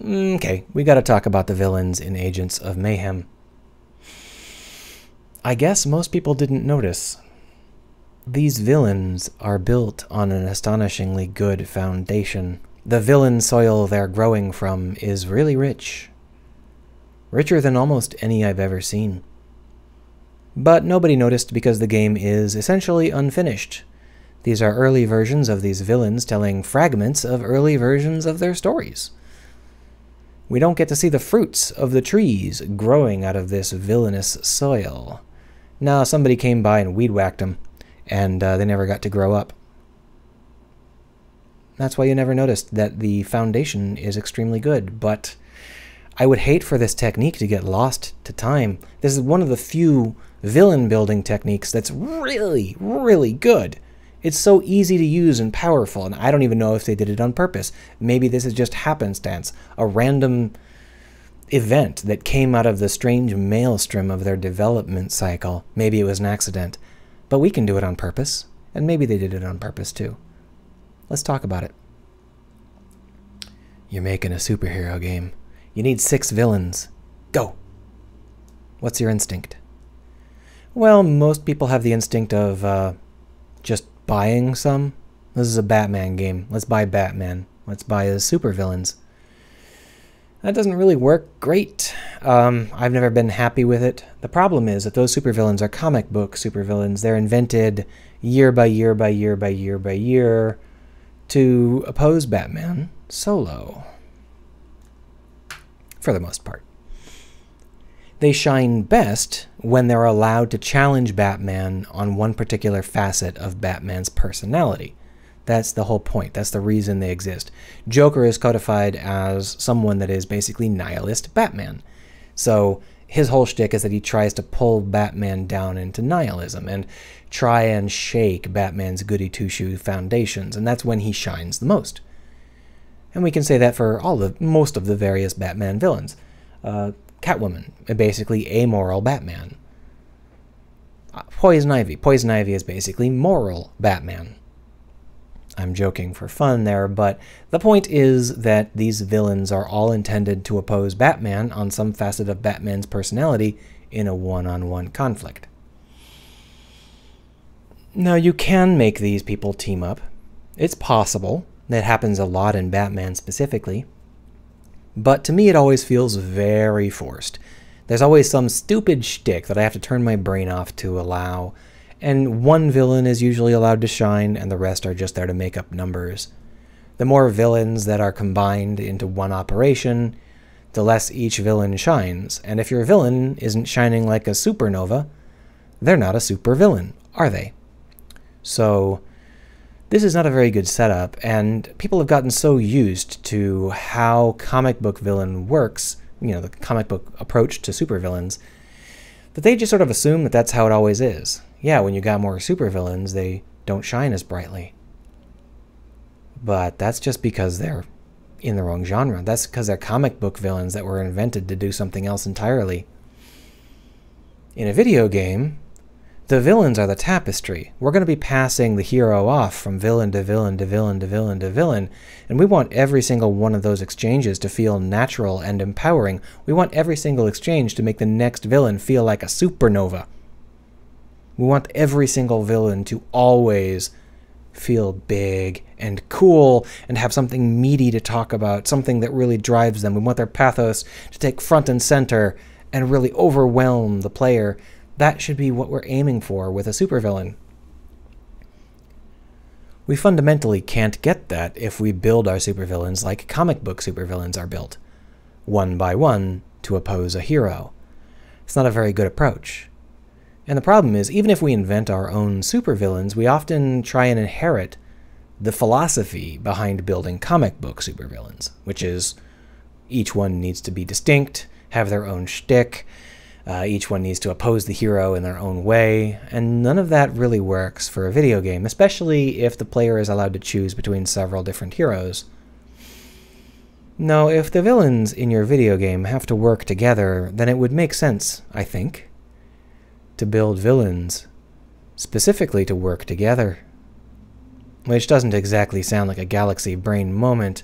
Mm, okay, we gotta talk about the villains in Agents of Mayhem. I guess most people didn't notice. These villains are built on an astonishingly good foundation. The villain soil they're growing from is really rich. Richer than almost any I've ever seen. But nobody noticed because the game is essentially unfinished. These are early versions of these villains telling fragments of early versions of their stories. We don't get to see the fruits of the trees growing out of this villainous soil. No, somebody came by and weed whacked them, and uh, they never got to grow up. That's why you never noticed that the foundation is extremely good, but I would hate for this technique to get lost to time. This is one of the few villain building techniques that's really, really good. It's so easy to use and powerful, and I don't even know if they did it on purpose. Maybe this is just happenstance, a random event that came out of the strange maelstrom of their development cycle. Maybe it was an accident. But we can do it on purpose, and maybe they did it on purpose too. Let's talk about it. You're making a superhero game. You need six villains. Go! What's your instinct? Well, most people have the instinct of uh, just buying some. This is a Batman game. Let's buy Batman. Let's buy his supervillains. That doesn't really work great. Um, I've never been happy with it. The problem is that those supervillains are comic book supervillains. They're invented year by year by year by year by year to oppose Batman solo. For the most part. They shine best when they're allowed to challenge Batman on one particular facet of Batman's personality. That's the whole point. That's the reason they exist. Joker is codified as someone that is basically nihilist Batman. So his whole shtick is that he tries to pull Batman down into nihilism and try and shake Batman's goody two shoe foundations, and that's when he shines the most. And we can say that for all the most of the various Batman villains. Uh, Catwoman, basically amoral Batman. Uh, Poison Ivy. Poison Ivy is basically moral Batman. I'm joking for fun there, but the point is that these villains are all intended to oppose Batman on some facet of Batman's personality in a one-on-one -on -one conflict. Now, you can make these people team up. It's possible. That happens a lot in Batman specifically. But to me, it always feels very forced. There's always some stupid shtick that I have to turn my brain off to allow, and one villain is usually allowed to shine, and the rest are just there to make up numbers. The more villains that are combined into one operation, the less each villain shines, and if your villain isn't shining like a supernova, they're not a super villain, are they? So, this is not a very good setup, and people have gotten so used to how comic book villain works, you know, the comic book approach to supervillains, that they just sort of assume that that's how it always is. Yeah, when you got more supervillains, they don't shine as brightly. But that's just because they're in the wrong genre. That's because they're comic book villains that were invented to do something else entirely. In a video game, the villains are the tapestry. We're going to be passing the hero off from villain to villain to villain to villain to villain, and we want every single one of those exchanges to feel natural and empowering. We want every single exchange to make the next villain feel like a supernova. We want every single villain to always feel big and cool and have something meaty to talk about, something that really drives them. We want their pathos to take front and center and really overwhelm the player that should be what we're aiming for with a supervillain. We fundamentally can't get that if we build our supervillains like comic book supervillains are built, one by one to oppose a hero. It's not a very good approach. And the problem is, even if we invent our own supervillains, we often try and inherit the philosophy behind building comic book supervillains, which is each one needs to be distinct, have their own shtick, uh, each one needs to oppose the hero in their own way, and none of that really works for a video game, especially if the player is allowed to choose between several different heroes. No, if the villains in your video game have to work together, then it would make sense, I think, to build villains specifically to work together. Which doesn't exactly sound like a galaxy brain moment,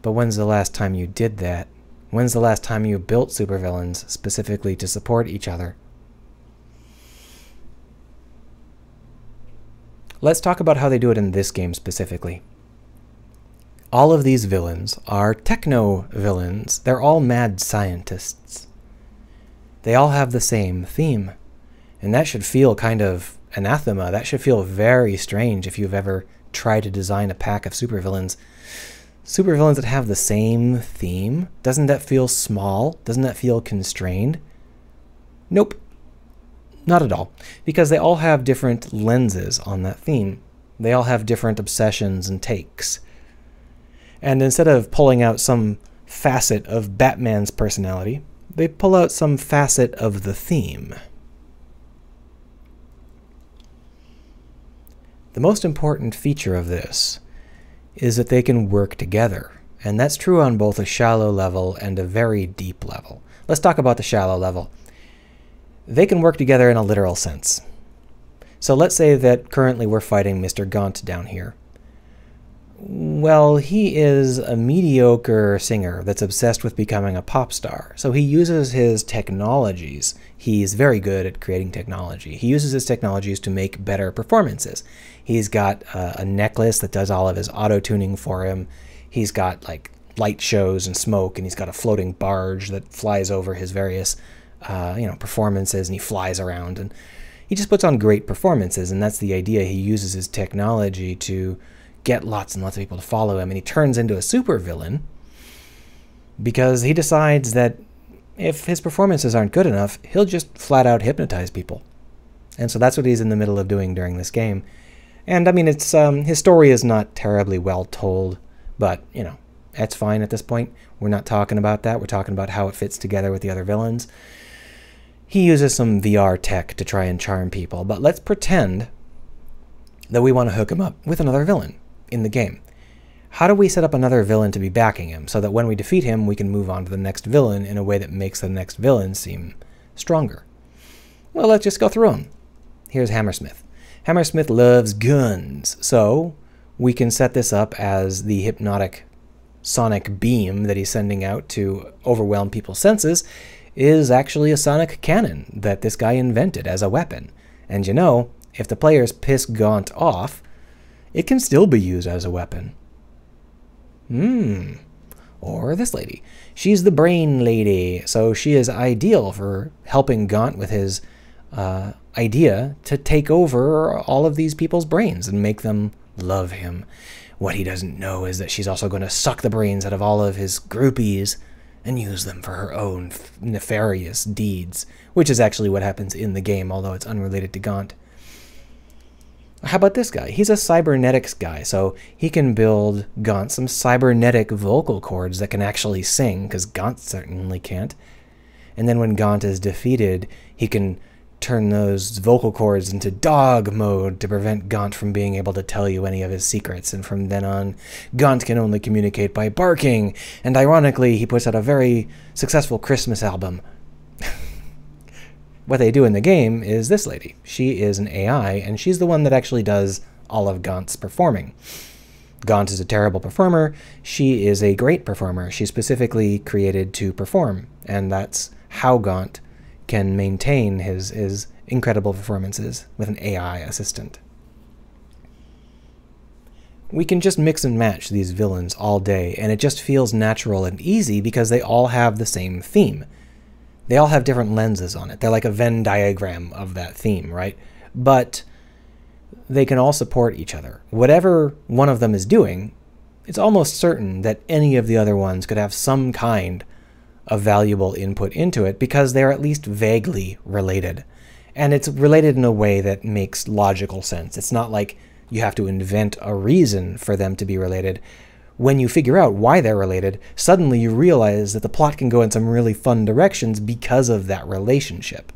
But when's the last time you did that? When's the last time you built supervillains specifically to support each other? Let's talk about how they do it in this game specifically. All of these villains are techno villains. They're all mad scientists. They all have the same theme. And that should feel kind of anathema. That should feel very strange if you've ever tried to design a pack of supervillains. Supervillains that have the same theme, doesn't that feel small? Doesn't that feel constrained? Nope. Not at all. Because they all have different lenses on that theme. They all have different obsessions and takes. And instead of pulling out some facet of Batman's personality, they pull out some facet of the theme. The most important feature of this is that they can work together, and that's true on both a shallow level and a very deep level. Let's talk about the shallow level. They can work together in a literal sense. So let's say that currently we're fighting Mr. Gaunt down here. Well, he is a mediocre singer that's obsessed with becoming a pop star. So he uses his technologies. He's very good at creating technology. He uses his technologies to make better performances. He's got uh, a necklace that does all of his auto tuning for him. He's got like light shows and smoke, and he's got a floating barge that flies over his various, uh, you know, performances, and he flies around, and he just puts on great performances. And that's the idea. He uses his technology to get lots and lots of people to follow him, and he turns into a supervillain because he decides that if his performances aren't good enough, he'll just flat out hypnotize people. And so that's what he's in the middle of doing during this game. And I mean, it's um, his story is not terribly well told, but you know, that's fine at this point. We're not talking about that. We're talking about how it fits together with the other villains. He uses some VR tech to try and charm people, but let's pretend that we want to hook him up with another villain in the game. How do we set up another villain to be backing him so that when we defeat him, we can move on to the next villain in a way that makes the next villain seem stronger? Well, let's just go through them. Here's Hammersmith. Hammersmith loves guns, so we can set this up as the hypnotic sonic beam that he's sending out to overwhelm people's senses is actually a sonic cannon that this guy invented as a weapon. And you know, if the players piss Gaunt off, it can still be used as a weapon. Hmm. Or this lady. She's the brain lady, so she is ideal for helping Gaunt with his uh, idea to take over all of these people's brains and make them love him. What he doesn't know is that she's also going to suck the brains out of all of his groupies and use them for her own nefarious deeds, which is actually what happens in the game, although it's unrelated to Gaunt. How about this guy? He's a cybernetics guy, so he can build Gaunt some cybernetic vocal cords that can actually sing, because Gaunt certainly can't. And then when Gaunt is defeated, he can turn those vocal cords into dog mode to prevent Gaunt from being able to tell you any of his secrets. And from then on, Gaunt can only communicate by barking. And ironically, he puts out a very successful Christmas album what they do in the game is this lady. She is an AI, and she's the one that actually does all of Gaunt's performing. Gaunt is a terrible performer. She is a great performer. She's specifically created to perform, and that's how Gaunt can maintain his, his incredible performances with an AI assistant. We can just mix and match these villains all day, and it just feels natural and easy because they all have the same theme they all have different lenses on it. They're like a Venn diagram of that theme, right? But they can all support each other. Whatever one of them is doing, it's almost certain that any of the other ones could have some kind of valuable input into it because they're at least vaguely related. And it's related in a way that makes logical sense. It's not like you have to invent a reason for them to be related when you figure out why they're related, suddenly you realize that the plot can go in some really fun directions because of that relationship.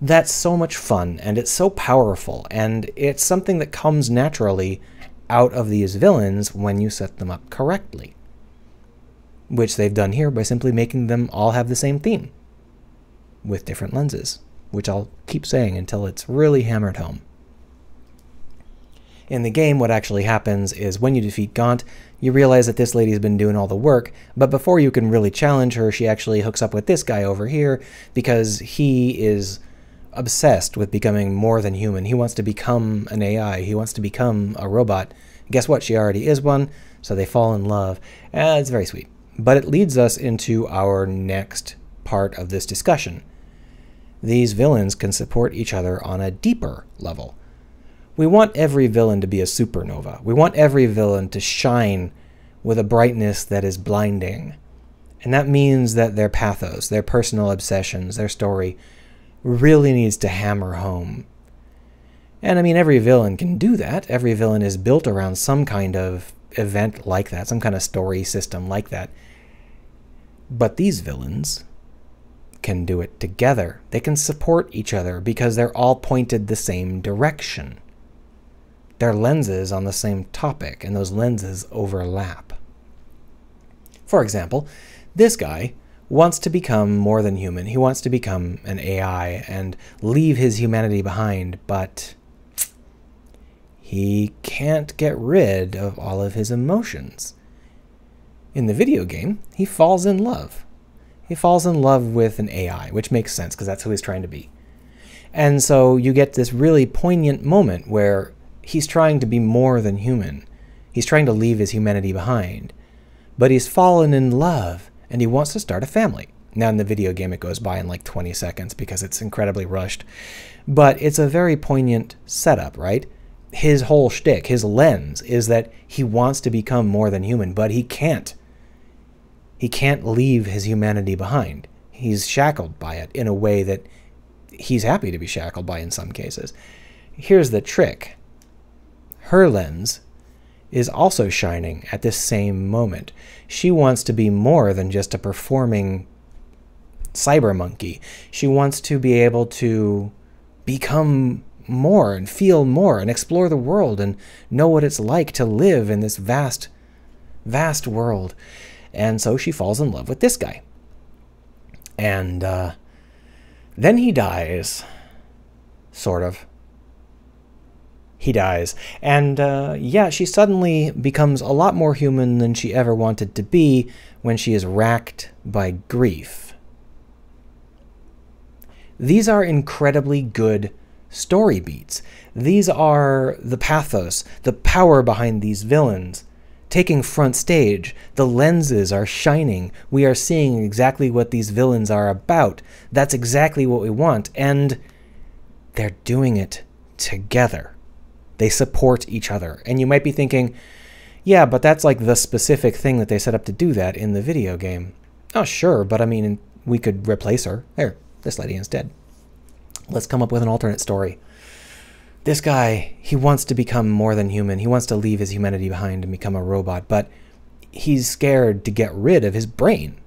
That's so much fun, and it's so powerful, and it's something that comes naturally out of these villains when you set them up correctly. Which they've done here by simply making them all have the same theme, with different lenses, which I'll keep saying until it's really hammered home. In the game, what actually happens is when you defeat Gaunt, you realize that this lady's been doing all the work, but before you can really challenge her, she actually hooks up with this guy over here because he is obsessed with becoming more than human. He wants to become an AI, he wants to become a robot. Guess what? She already is one, so they fall in love. Uh, it's very sweet. But it leads us into our next part of this discussion. These villains can support each other on a deeper level. We want every villain to be a supernova. We want every villain to shine with a brightness that is blinding. And that means that their pathos, their personal obsessions, their story really needs to hammer home. And I mean, every villain can do that. Every villain is built around some kind of event like that, some kind of story system like that. But these villains can do it together. They can support each other because they're all pointed the same direction their lenses on the same topic, and those lenses overlap. For example, this guy wants to become more than human. He wants to become an AI and leave his humanity behind, but he can't get rid of all of his emotions. In the video game, he falls in love. He falls in love with an AI, which makes sense because that's who he's trying to be. And so you get this really poignant moment where he's trying to be more than human. He's trying to leave his humanity behind. But he's fallen in love and he wants to start a family. Now, in the video game, it goes by in like 20 seconds because it's incredibly rushed. But it's a very poignant setup, right? His whole shtick, his lens, is that he wants to become more than human, but he can't. He can't leave his humanity behind. He's shackled by it in a way that he's happy to be shackled by in some cases. Here's the trick her lens is also shining at this same moment. She wants to be more than just a performing cyber monkey. She wants to be able to become more and feel more and explore the world and know what it's like to live in this vast, vast world. And so she falls in love with this guy. And uh, then he dies, sort of he dies. And uh, yeah, she suddenly becomes a lot more human than she ever wanted to be when she is racked by grief. These are incredibly good story beats. These are the pathos, the power behind these villains. Taking front stage, the lenses are shining. We are seeing exactly what these villains are about. That's exactly what we want, and they're doing it together. They support each other. And you might be thinking, yeah, but that's like the specific thing that they set up to do that in the video game. Oh, sure, but I mean, we could replace her. There, this lady instead. Let's come up with an alternate story. This guy, he wants to become more than human. He wants to leave his humanity behind and become a robot, but he's scared to get rid of his brain.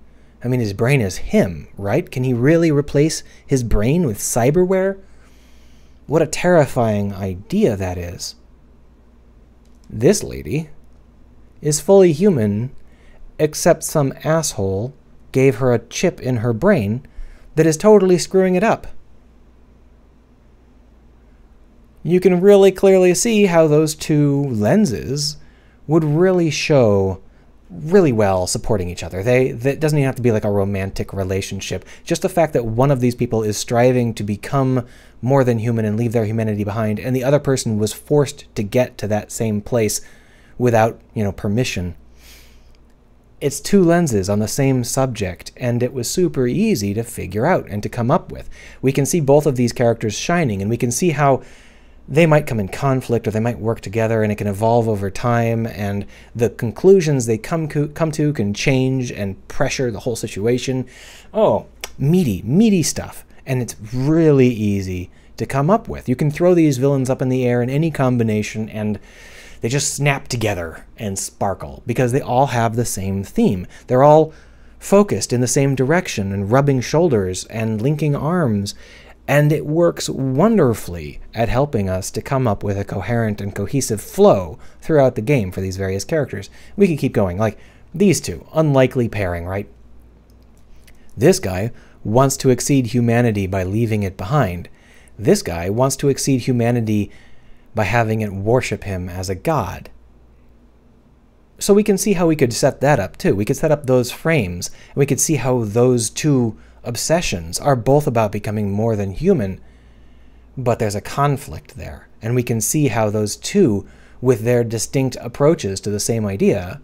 I mean, his brain is him, right? Can he really replace his brain with cyberware? What a terrifying idea that is. This lady is fully human, except some asshole gave her a chip in her brain that is totally screwing it up. You can really clearly see how those two lenses would really show really well supporting each other. They that doesn't even have to be like a romantic relationship. Just the fact that one of these people is striving to become more than human and leave their humanity behind, and the other person was forced to get to that same place without, you know, permission. It's two lenses on the same subject, and it was super easy to figure out and to come up with. We can see both of these characters shining, and we can see how they might come in conflict or they might work together and it can evolve over time and the conclusions they come, come to can change and pressure the whole situation. Oh, meaty, meaty stuff. And it's really easy to come up with. You can throw these villains up in the air in any combination and they just snap together and sparkle because they all have the same theme. They're all focused in the same direction and rubbing shoulders and linking arms and it works wonderfully at helping us to come up with a coherent and cohesive flow throughout the game for these various characters. We could keep going, like these two, unlikely pairing, right? This guy wants to exceed humanity by leaving it behind. This guy wants to exceed humanity by having it worship him as a god. So we can see how we could set that up too. We could set up those frames, and we could see how those two obsessions are both about becoming more than human, but there's a conflict there. And we can see how those two, with their distinct approaches to the same idea,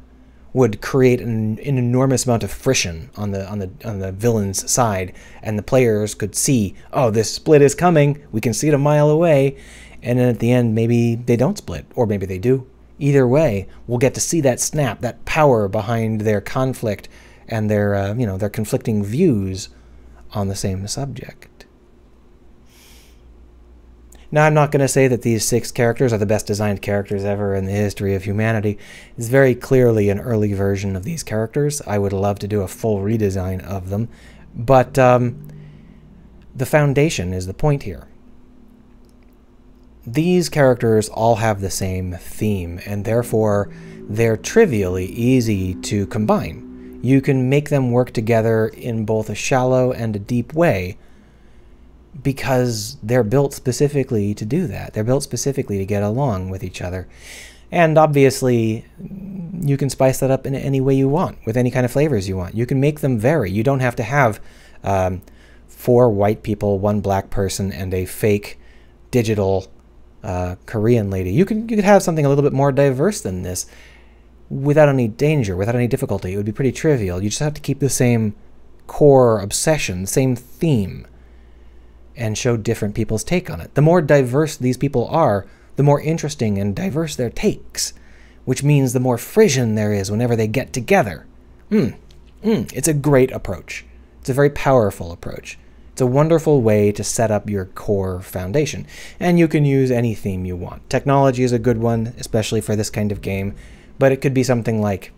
would create an, an, enormous amount of friction on the on the on the villain's side, and the players could see, oh, this split is coming. We can see it a mile away, and then at the end, maybe they don't split, or maybe they do. Either way, we'll get to see that snap, that power behind their conflict and their uh, you know their conflicting views on the same subject. Now, I'm not going to say that these six characters are the best designed characters ever in the history of humanity. It's very clearly an early version of these characters. I would love to do a full redesign of them. But um, the foundation is the point here. These characters all have the same theme, and therefore they're trivially easy to combine. You can make them work together in both a shallow and a deep way because they're built specifically to do that. They're built specifically to get along with each other. And obviously, you can spice that up in any way you want, with any kind of flavors you want. You can make them vary. You don't have to have um, four white people, one black person, and a fake digital uh, Korean lady. You could you could have something a little bit more diverse than this, without any danger, without any difficulty. It would be pretty trivial. You just have to keep the same core obsession, same theme and show different people's take on it. The more diverse these people are, the more interesting and diverse their takes, which means the more frisson there is whenever they get together. Mm, mm, it's a great approach. It's a very powerful approach. It's a wonderful way to set up your core foundation. And you can use any theme you want. Technology is a good one, especially for this kind of game, but it could be something like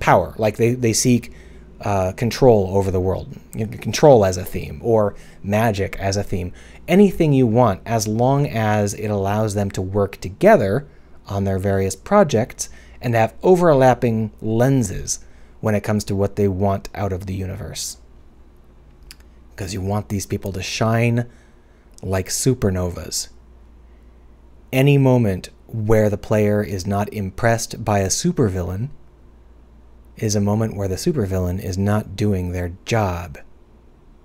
power, like they, they seek uh, control over the world, control as a theme, or magic as a theme. Anything you want, as long as it allows them to work together on their various projects and have overlapping lenses when it comes to what they want out of the universe. Because you want these people to shine like supernovas. Any moment where the player is not impressed by a supervillain is a moment where the supervillain is not doing their job,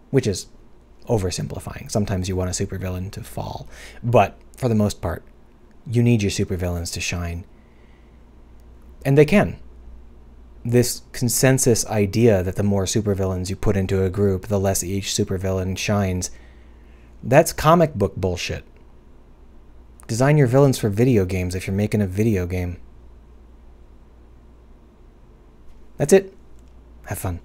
which is oversimplifying. Sometimes you want a supervillain to fall, but for the most part, you need your supervillains to shine. And they can. This consensus idea that the more supervillains you put into a group, the less each supervillain shines, that's comic book bullshit. Design your villains for video games if you're making a video game. That's it. Have fun.